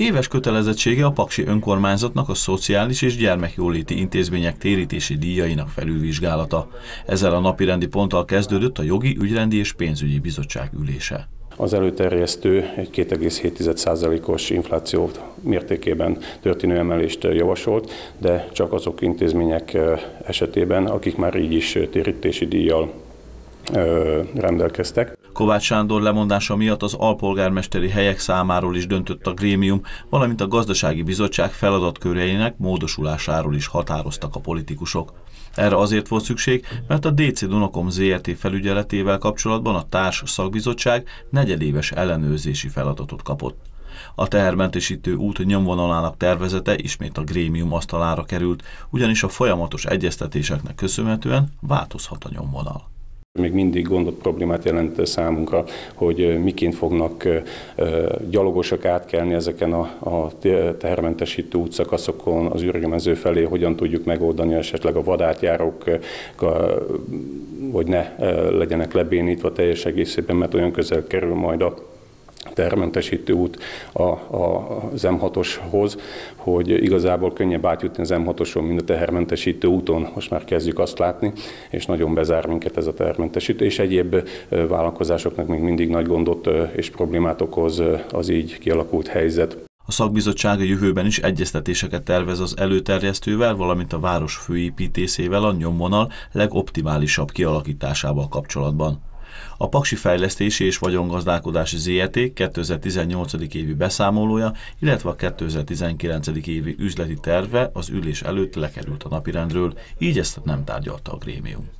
Éves kötelezettsége a Paksi önkormányzatnak a szociális és gyermekjóléti intézmények térítési díjainak felülvizsgálata. Ezzel a napirendi ponttal kezdődött a Jogi, Ügyrendi és Pénzügyi Bizottság ülése. Az előterjesztő egy 2,7%-os infláció mértékében történő emelést javasolt, de csak azok intézmények esetében, akik már így is térítési díjjal rendelkeztek. Kovács Sándor lemondása miatt az alpolgármesteri helyek számáról is döntött a grémium, valamint a gazdasági bizottság feladatköreinek módosulásáról is határoztak a politikusok. Erre azért volt szükség, mert a DC Dunakom ZRT felügyeletével kapcsolatban a társ szakbizottság negyedéves ellenőrzési feladatot kapott. A tehermentesítő út nyomvonalának tervezete ismét a grémium asztalára került, ugyanis a folyamatos egyeztetéseknek köszönhetően változhat a nyomvonal. Még mindig gondot problémát jelent számunkra, hogy miként fognak gyalogosok átkelni ezeken a, a tehermentesítő útszakaszokon az űrgemező felé, hogyan tudjuk megoldani esetleg a vadátjárók, hogy ne legyenek lebénítva teljes egészében, mert olyan közel kerül majd a termentesítő út a, a, az M6-oshoz, hogy igazából könnyebb átjutni az M6-oson, mint a tehermentesítő úton. Most már kezdjük azt látni, és nagyon bezár minket ez a tehermentesítő, és egyéb vállalkozásoknak még mindig nagy gondot és problémát okoz az így kialakult helyzet. A szakbizottság a jövőben is egyeztetéseket tervez az előterjesztővel, valamint a város főépítészével a nyomvonal legoptimálisabb kialakításával kapcsolatban. A Paksi Fejlesztési és Vagyongazdálkodási ZRT 2018. évi beszámolója, illetve a 2019. évi üzleti terve az ülés előtt lekerült a napirendről, így ezt nem tárgyalta a grémium.